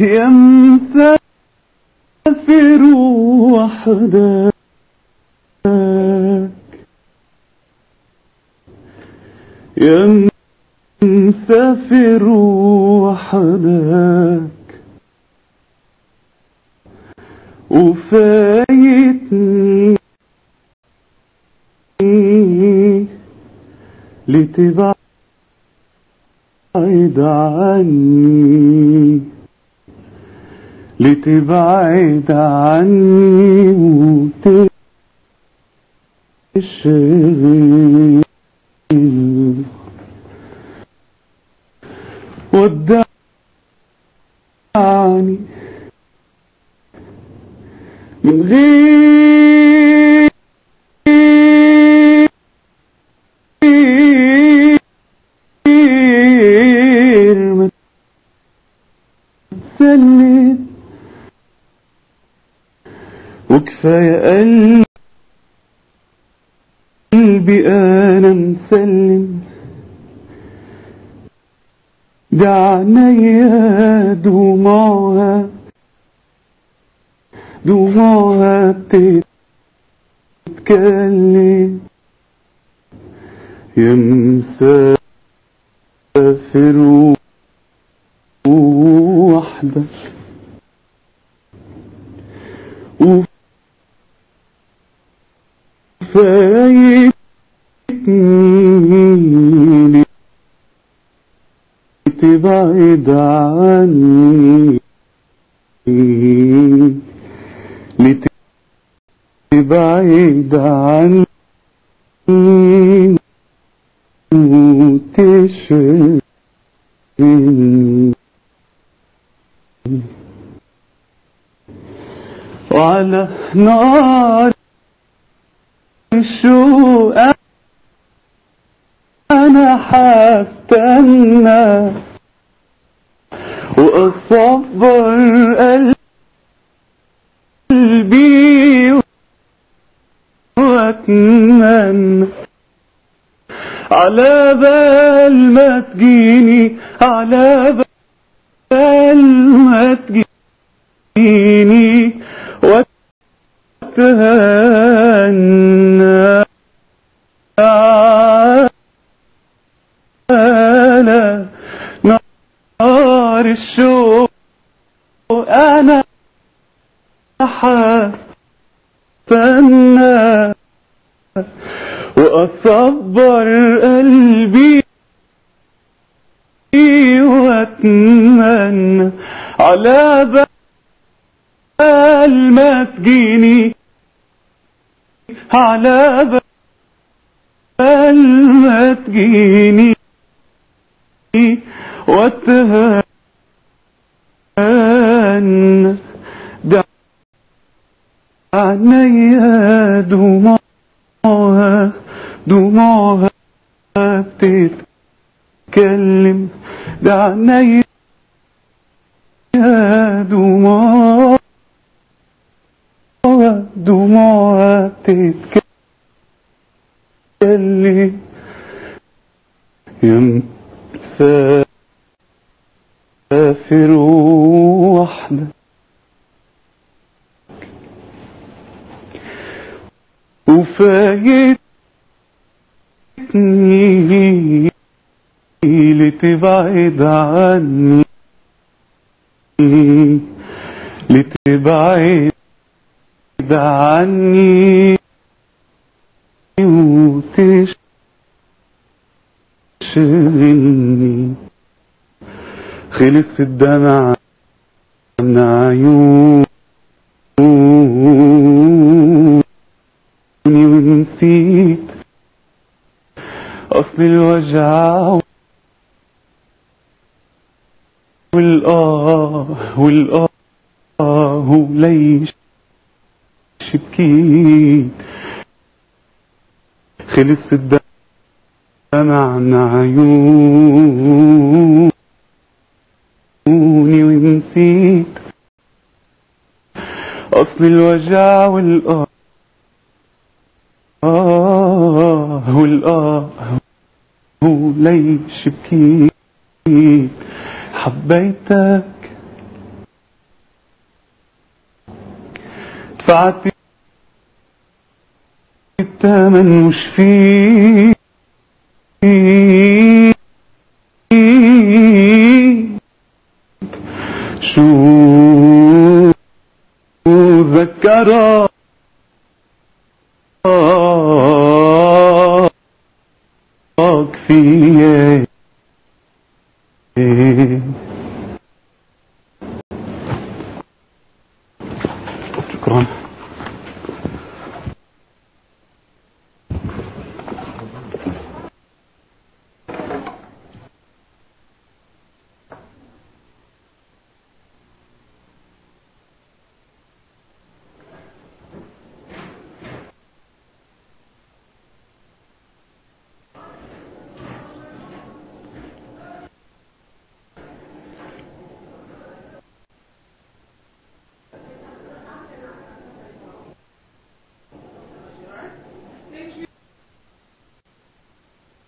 يا مسافر مسافر وحدك وفايتني لتبعد عني لتبعد عني وتشغل. ودعني من غير ما تسلم وكفاية قلبي أنا مسلم. دعنايا دموعها دموعها بتتكلم يا مسافر وحدك وفايتني تبعد عني لتبعد عني وتشغلني وعلى نار الشوق أنا حستنى وأصبر قلبي وأتمنى على بال ما تجيني على بال ما تجيني وأتهنى. نار الشوق أنا حستنى وأصبر قلبي وأتمنى على بال ما تجيني على بال ما تجيني واتهان دعنايا دموعها دموعها بتتكلم دعنايا دموعها دموعها بتتكلم يا مسافر وحدك وفايتني لتبعد عني لتبعد عني وتشغلني. خلص الدمع من عيوني. ونسيت أصل الوجع والآه والآه ليش بكيت خلص الدمع عن عيوني ونسيت أصل الوجع والآه والآه وليش بكيت؟ حبيتك. دفعت الثمن مش فيه. شو ذكرك يكفيه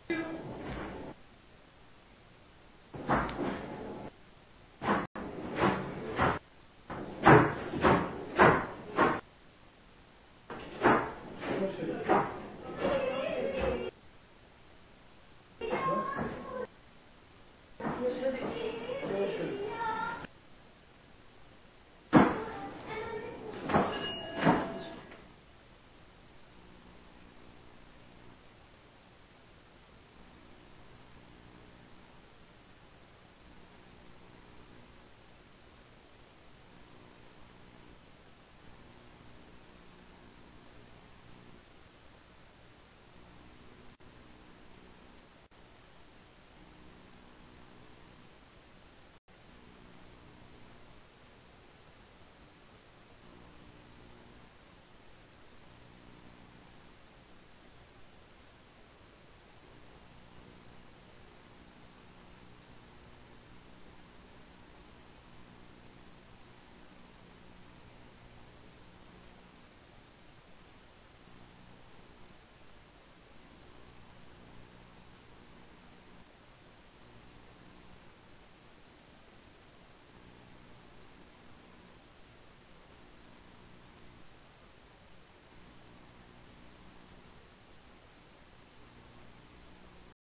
Thank you.